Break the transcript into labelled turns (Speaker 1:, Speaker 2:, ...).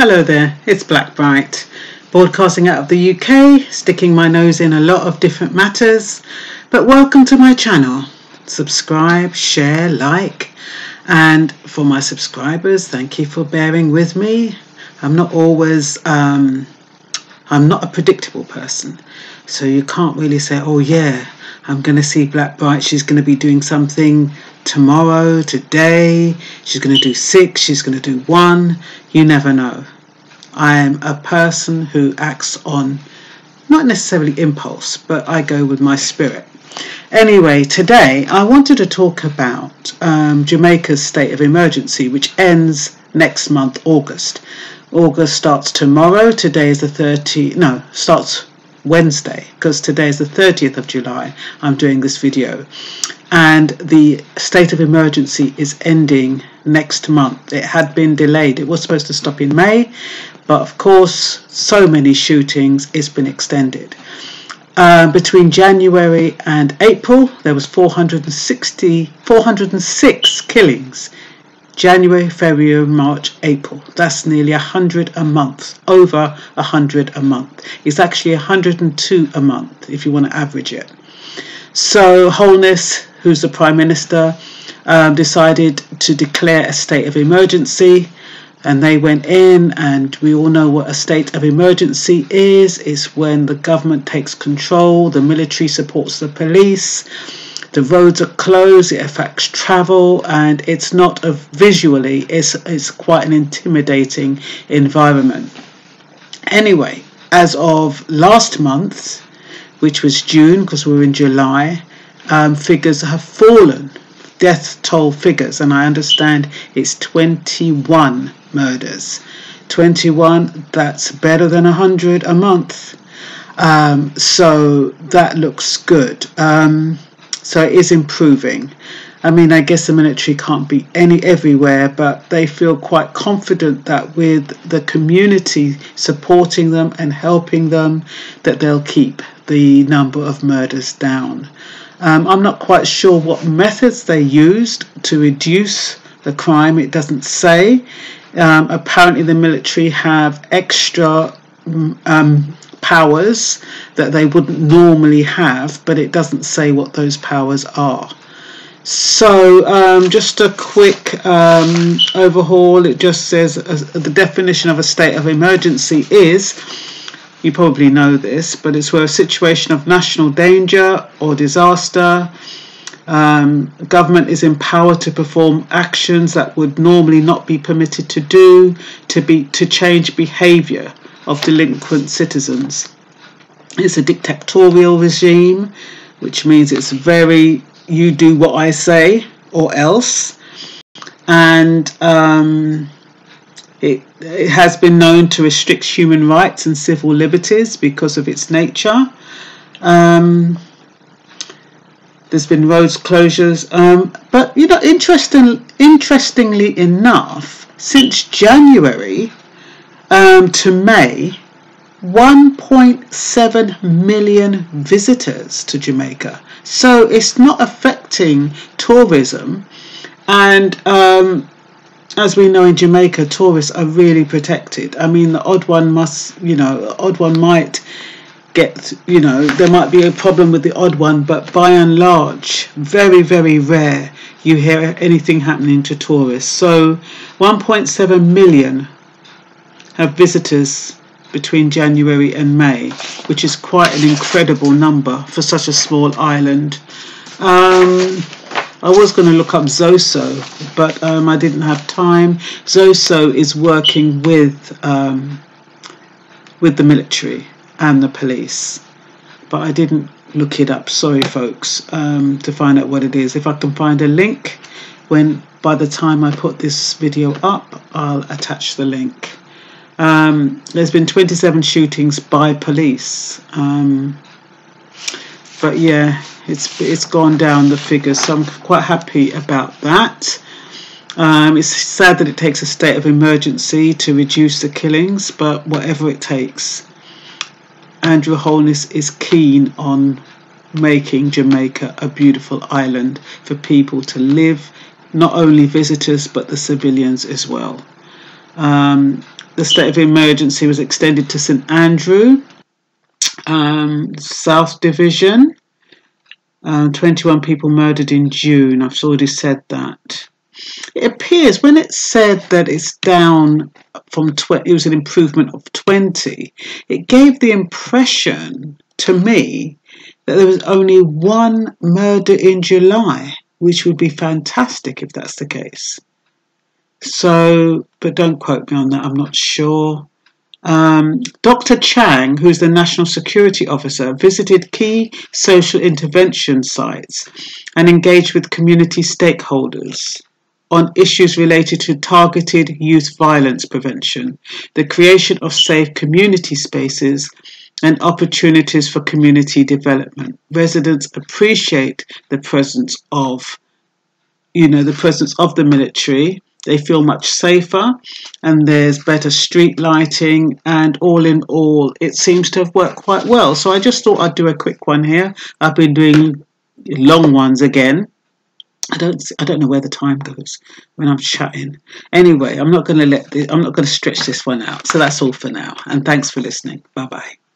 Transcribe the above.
Speaker 1: Hello there, it's Blackbright, broadcasting out of the UK, sticking my nose in a lot of different matters. But welcome to my channel. Subscribe, share, like, and for my subscribers, thank you for bearing with me. I'm not always, um, I'm not a predictable person, so you can't really say, oh yeah, I'm going to see Blackbright, she's going to be doing something tomorrow, today, she's going to do six, she's going to do one. You never know. I am a person who acts on not necessarily impulse, but I go with my spirit. Anyway, today I wanted to talk about um, Jamaica's state of emergency, which ends next month, August. August starts tomorrow. Today is the 30, no, starts Wednesday, because today is the 30th of July. I'm doing this video and the state of emergency is ending next month. It had been delayed. It was supposed to stop in May, but of course, so many shootings, it's been extended. Uh, between January and April, there was 460, 406 killings. January, February, March, April. That's nearly 100 a month, over 100 a month. It's actually 102 a month if you want to average it. So, Holness who's the Prime Minister, um, decided to declare a state of emergency. And they went in, and we all know what a state of emergency is. It's when the government takes control, the military supports the police, the roads are closed, it affects travel, and it's not a visually, it's, it's quite an intimidating environment. Anyway, as of last month, which was June, because we we're in July, um, figures have fallen, death toll figures, and I understand it's 21 murders. 21, that's better than 100 a month. Um, so that looks good. Um, so it is improving. I mean, I guess the military can't be any everywhere, but they feel quite confident that with the community supporting them and helping them, that they'll keep the number of murders down. Um, I'm not quite sure what methods they used to reduce the crime. It doesn't say. Um, apparently, the military have extra um, powers that they wouldn't normally have, but it doesn't say what those powers are. So, um, just a quick um, overhaul. It just says uh, the definition of a state of emergency is you probably know this, but it's where a situation of national danger or disaster, um, government is empowered to perform actions that would normally not be permitted to do, to be to change behaviour of delinquent citizens. It's a dictatorial regime, which means it's very you do what I say or else, and um, it, it has been known to restrict human rights and civil liberties because of its nature. Um, there's been roads closures, um, but you know, interesting, interestingly enough, since January um, to May, 1.7 million visitors to Jamaica. So it's not affecting tourism, and um, as we know in Jamaica, tourists are really protected. I mean, the odd one must, you know, odd one might get, you know, there might be a problem with the odd one, but by and large, very, very rare you hear anything happening to tourists. So 1.7 million have visitors between January and May, which is quite an incredible number for such a small island. Um, I was going to look up Zoso, but um, I didn't have time. Zoso is working with um, with the military and the police, but I didn't look it up. Sorry, folks, um, to find out what it is. If I can find a link, when by the time I put this video up, I'll attach the link. Um, there's been 27 shootings by police. Um, but yeah, it's it's gone down the figures, so I'm quite happy about that. Um, it's sad that it takes a state of emergency to reduce the killings, but whatever it takes. Andrew Holness is keen on making Jamaica a beautiful island for people to live, not only visitors but the civilians as well. Um, the state of emergency was extended to St Andrew, um, South Division. Uh, 21 people murdered in June. I've already said that. It appears when it said that it's down from 20, it was an improvement of 20, it gave the impression to me that there was only one murder in July, which would be fantastic if that's the case. So, but don't quote me on that, I'm not sure. Um, Dr. Chang, who's the National Security Officer, visited key social intervention sites and engaged with community stakeholders on issues related to targeted youth violence prevention, the creation of safe community spaces, and opportunities for community development. Residents appreciate the presence of, you know, the presence of the military. They feel much safer, and there's better street lighting, and all in all, it seems to have worked quite well. So I just thought I'd do a quick one here. I've been doing long ones again. I don't I don't know where the time goes when I'm chatting. Anyway, I'm not going to let the, I'm not going to stretch this one out. So that's all for now. And thanks for listening. Bye bye.